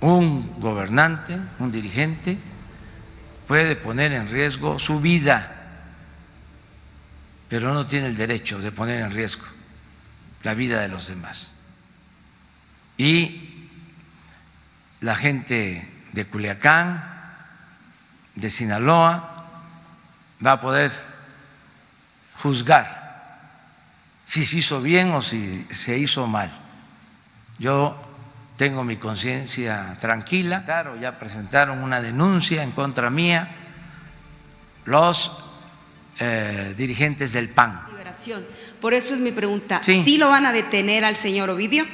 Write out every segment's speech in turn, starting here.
un gobernante, un dirigente, puede poner en riesgo su vida, pero no tiene el derecho de poner en riesgo la vida de los demás. Y la gente de Culiacán, de Sinaloa, va a poder juzgar si se hizo bien o si se hizo mal. Yo tengo mi conciencia tranquila. Claro, ya presentaron una denuncia en contra mía los eh, dirigentes del PAN. Por eso es mi pregunta. Sí. ¿Sí lo van a detener al señor Ovidio?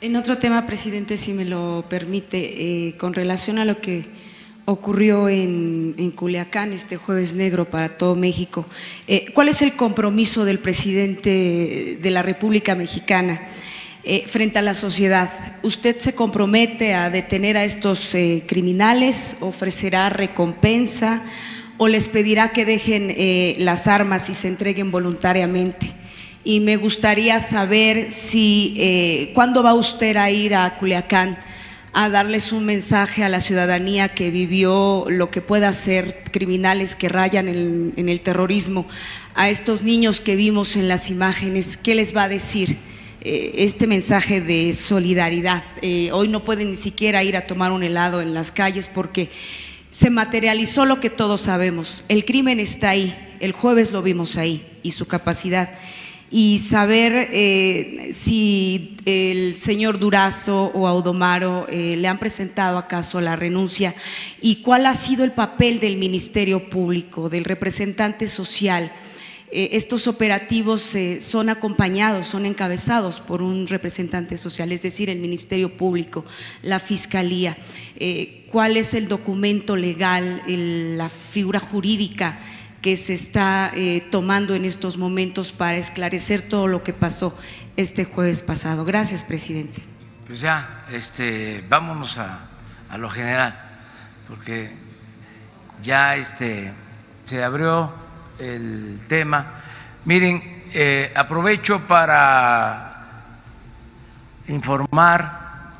En otro tema, presidente, si me lo permite, eh, con relación a lo que ocurrió en, en, Culiacán este jueves negro para todo México, eh, ¿cuál es el compromiso del presidente de la República Mexicana eh, frente a la sociedad? ¿Usted se compromete a detener a estos eh, criminales? ¿Ofrecerá recompensa? ¿O les pedirá que dejen las armas y se entreguen voluntariamente? y me gustaría saber si cuándo va usted a ir a Culiacán a darles un mensaje a la ciudadanía que vivió lo que pueda ser criminales que rayan en, el terrorismo, a estos niños que vimos en las imágenes, ¿qué les va a decir? Eh, este mensaje de solidaridad. Eh, hoy no pueden ni siquiera ir a tomar un helado en las calles porque se materializó lo que todos sabemos. El crimen está ahí, el jueves lo vimos ahí y su capacidad y saber eh, si el señor Durazo o Audomaro eh, le han presentado acaso la renuncia y cuál ha sido el papel del Ministerio Público, del representante social. Eh, estos operativos son acompañados, son encabezados por un representante social, es decir, el Ministerio Público, la Fiscalía. ¿Cuál es el documento legal, la figura jurídica? Que se está eh, tomando en estos momentos para esclarecer todo lo que pasó este jueves pasado. Gracias, presidente. Pues ya, este, vámonos a, a lo general, porque ya este, se abrió el tema. Miren, eh, aprovecho para informar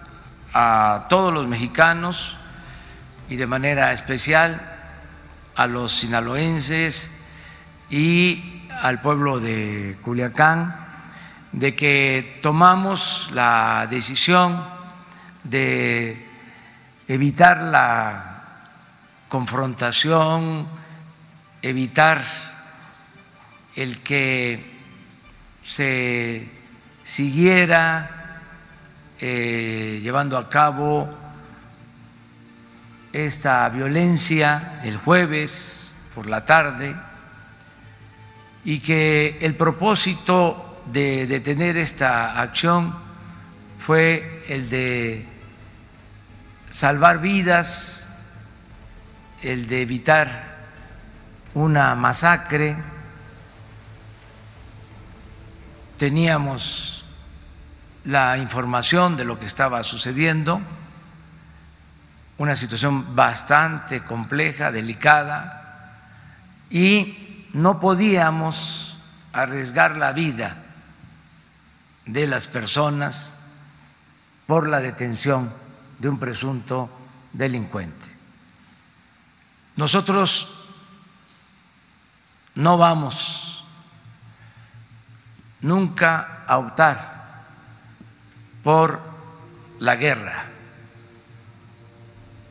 a todos los mexicanos y de manera especial a los sinaloenses y al pueblo de Culiacán de que tomamos la decisión de evitar la confrontación, evitar el que se siguiera eh, llevando a cabo esta violencia el jueves por la tarde y que el propósito de detener esta acción fue el de salvar vidas, el de evitar una masacre. Teníamos la información de lo que estaba sucediendo una situación bastante compleja, delicada, y no podíamos arriesgar la vida de las personas por la detención de un presunto delincuente. Nosotros no vamos nunca a optar por la guerra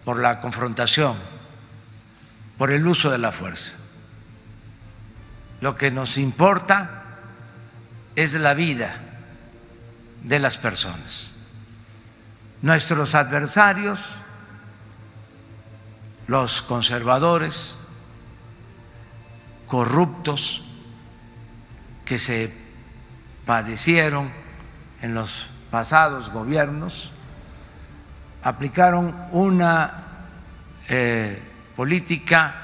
por la confrontación, por el uso de la fuerza. Lo que nos importa es la vida de las personas. Nuestros adversarios, los conservadores, corruptos que se padecieron en los pasados gobiernos, aplicaron una eh, política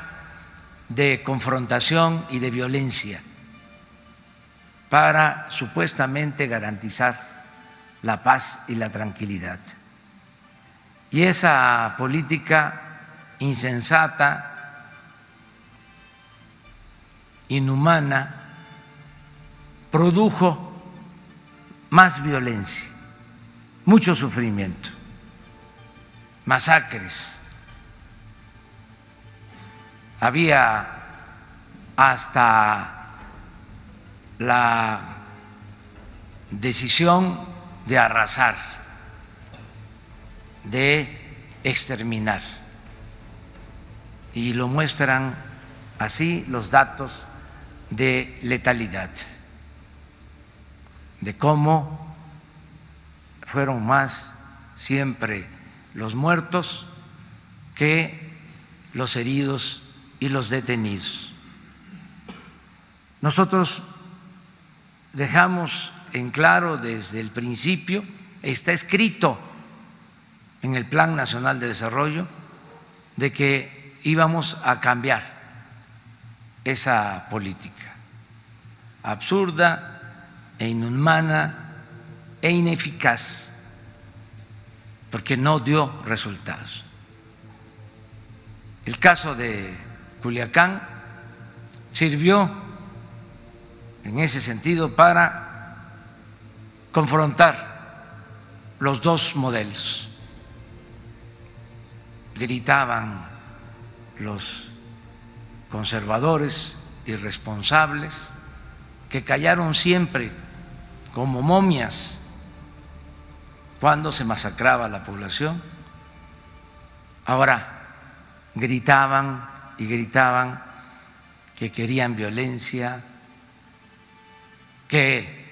de confrontación y de violencia para supuestamente garantizar la paz y la tranquilidad. Y esa política insensata, inhumana, produjo más violencia, mucho sufrimiento, masacres. Había hasta la decisión de arrasar, de exterminar. Y lo muestran así los datos de letalidad, de cómo fueron más siempre los muertos que los heridos y los detenidos. Nosotros dejamos en claro desde el principio, está escrito en el Plan Nacional de Desarrollo, de que íbamos a cambiar esa política absurda e inhumana e ineficaz, porque no dio resultados. El caso de Culiacán sirvió en ese sentido para confrontar los dos modelos. Gritaban los conservadores irresponsables que callaron siempre como momias cuando se masacraba la población. Ahora gritaban y gritaban que querían violencia, que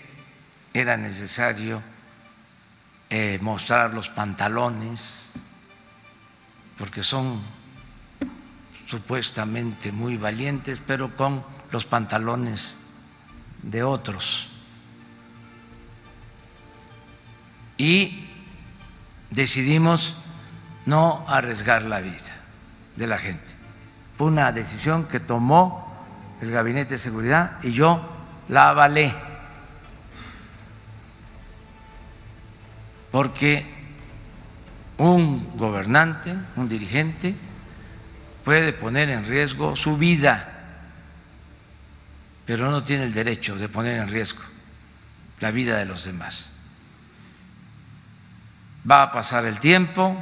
era necesario eh, mostrar los pantalones, porque son supuestamente muy valientes, pero con los pantalones de otros. Y decidimos no arriesgar la vida de la gente. Fue una decisión que tomó el Gabinete de Seguridad y yo la avalé. porque un gobernante, un dirigente, puede poner en riesgo su vida, pero no tiene el derecho de poner en riesgo la vida de los demás. Va a pasar el tiempo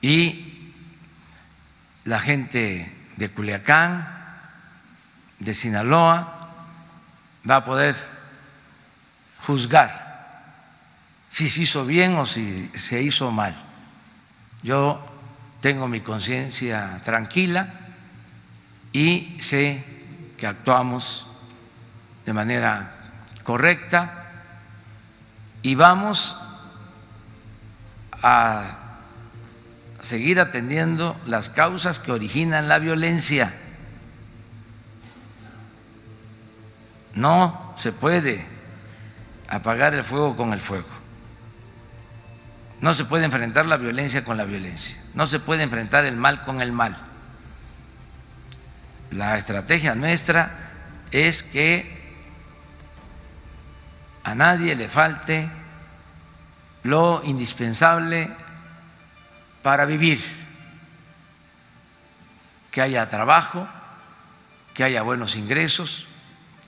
y la gente de Culiacán, de Sinaloa, va a poder juzgar si se hizo bien o si se hizo mal. Yo tengo mi conciencia tranquila y sé que actuamos de manera correcta y vamos a seguir atendiendo las causas que originan la violencia. No se puede apagar el fuego con el fuego. No se puede enfrentar la violencia con la violencia. No se puede enfrentar el mal con el mal. La estrategia nuestra es que a nadie le falte lo indispensable para vivir, que haya trabajo, que haya buenos ingresos,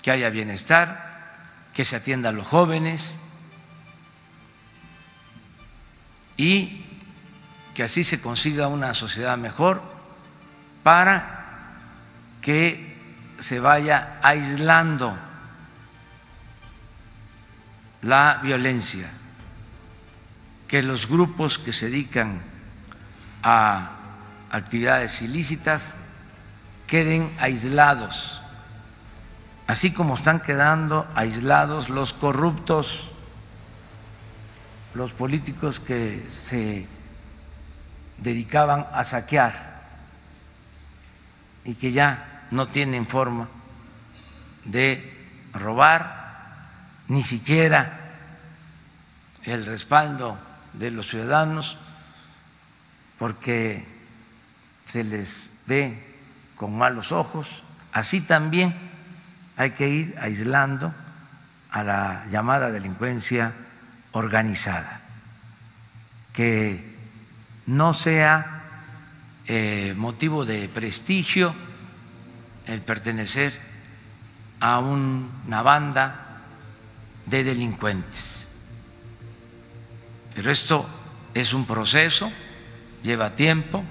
que haya bienestar, que se atienda a los jóvenes, y que así se consiga una sociedad mejor para que se vaya aislando la violencia, que los grupos que se dedican a actividades ilícitas queden aislados, así como están quedando aislados los corruptos los políticos que se dedicaban a saquear y que ya no tienen forma de robar, ni siquiera el respaldo de los ciudadanos, porque se les ve con malos ojos. Así también hay que ir aislando a la llamada delincuencia organizada, que no sea eh, motivo de prestigio el pertenecer a una banda de delincuentes. Pero esto es un proceso, lleva tiempo.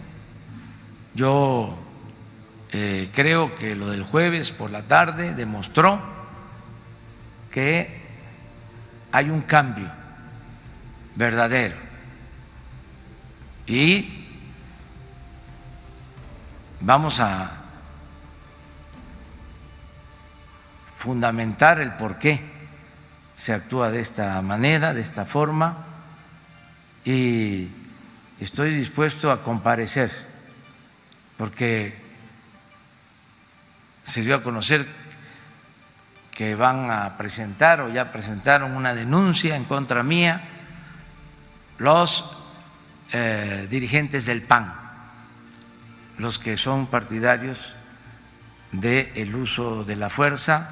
Yo eh, creo que lo del jueves por la tarde demostró que hay un cambio verdadero y vamos a fundamentar el por qué se actúa de esta manera, de esta forma, y estoy dispuesto a comparecer, porque se dio a conocer que van a presentar o ya presentaron una denuncia en contra mía los eh, dirigentes del PAN, los que son partidarios del uso de la fuerza,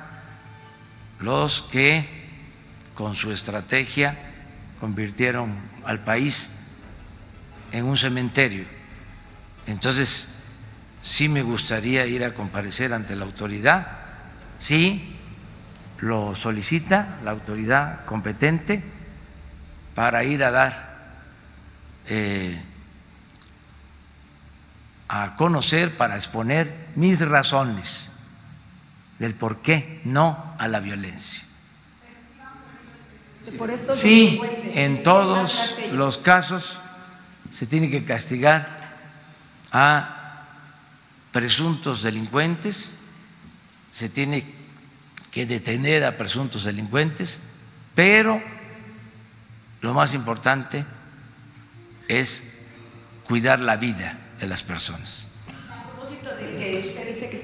los que con su estrategia convirtieron al país en un cementerio. Entonces, sí me gustaría ir a comparecer ante la autoridad, sí lo solicita la autoridad competente para ir a dar eh, a conocer, para exponer mis razones del por qué no a la violencia. Sí, en todos los casos se tiene que castigar a presuntos delincuentes, se tiene que detener a presuntos delincuentes, pero lo más importante es cuidar la vida de las personas. A propósito de que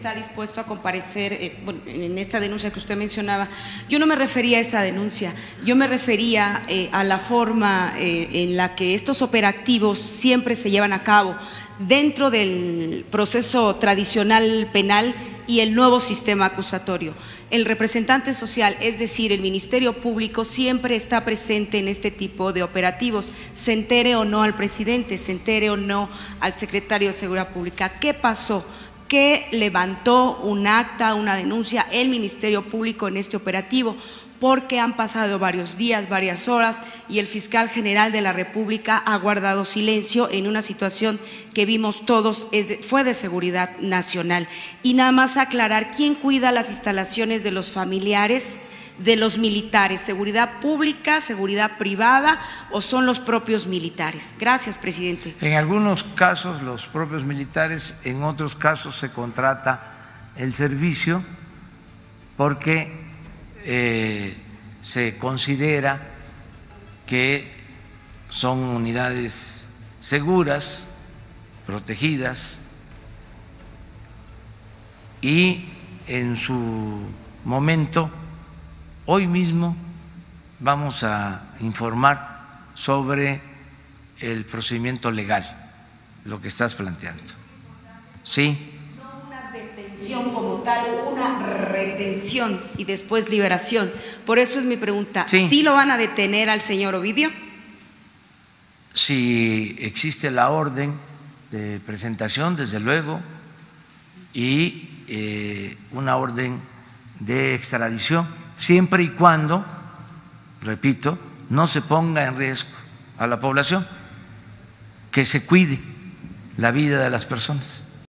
está dispuesto a comparecer eh, en esta denuncia que usted mencionaba, yo no me refería a esa denuncia, yo me refería eh, a la forma eh, en la que estos operativos siempre se llevan a cabo dentro del proceso tradicional penal y el nuevo sistema acusatorio. El representante social, es decir, el Ministerio Público, siempre está presente en este tipo de operativos, se entere o no al presidente, se entere o no al secretario de Seguridad Pública. ¿Qué pasó? ¿Qué levantó un acta, una denuncia el Ministerio Público en este operativo? porque han pasado varios días, varias horas y el fiscal general de la República ha guardado silencio en una situación que vimos todos fue de seguridad nacional. Y nada más aclarar quién cuida las instalaciones de los familiares de los militares, seguridad pública, seguridad privada o son los propios militares. Gracias, presidente. En algunos casos los propios militares, en otros casos se contrata el servicio porque eh, se considera que son unidades seguras, protegidas y en su momento, hoy mismo, vamos a informar sobre el procedimiento legal, lo que estás planteando. Sí como tal, una retención y después liberación. Por eso es mi pregunta, ¿sí, lo van a detener al señor Ovidio? Si existe la orden de presentación, desde luego, y eh, una orden de extradición, siempre y cuando, repito, no se ponga en riesgo a la población, que se cuide la vida de las personas.